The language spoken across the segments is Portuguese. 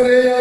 Maria,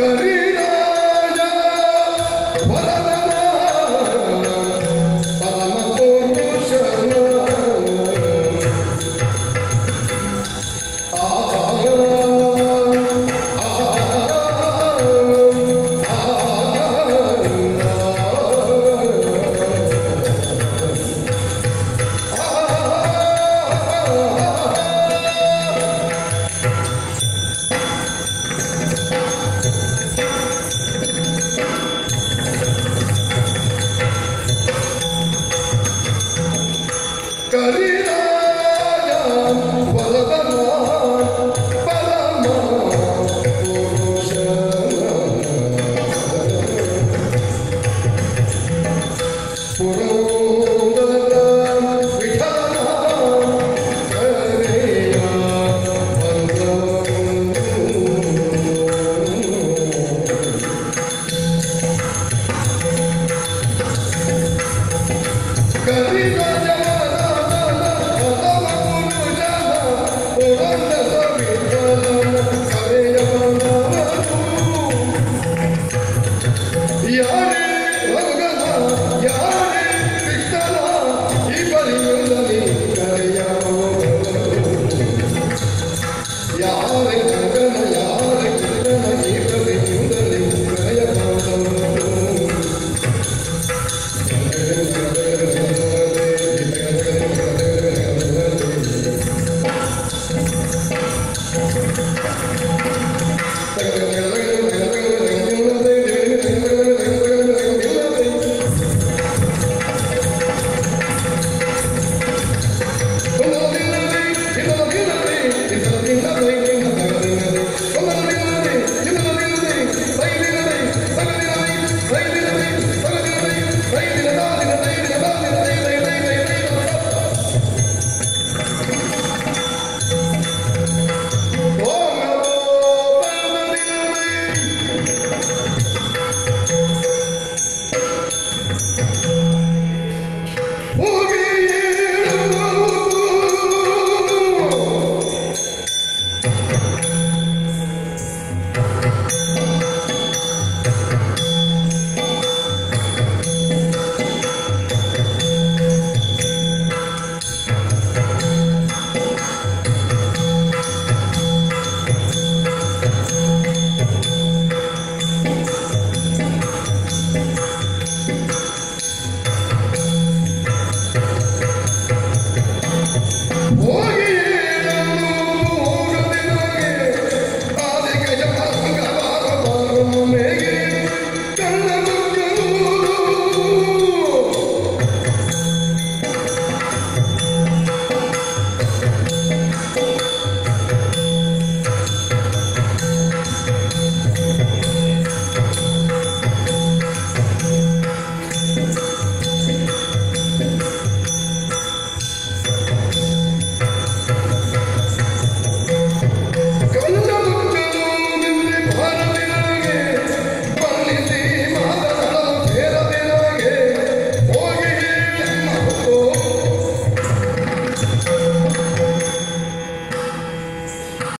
Corre.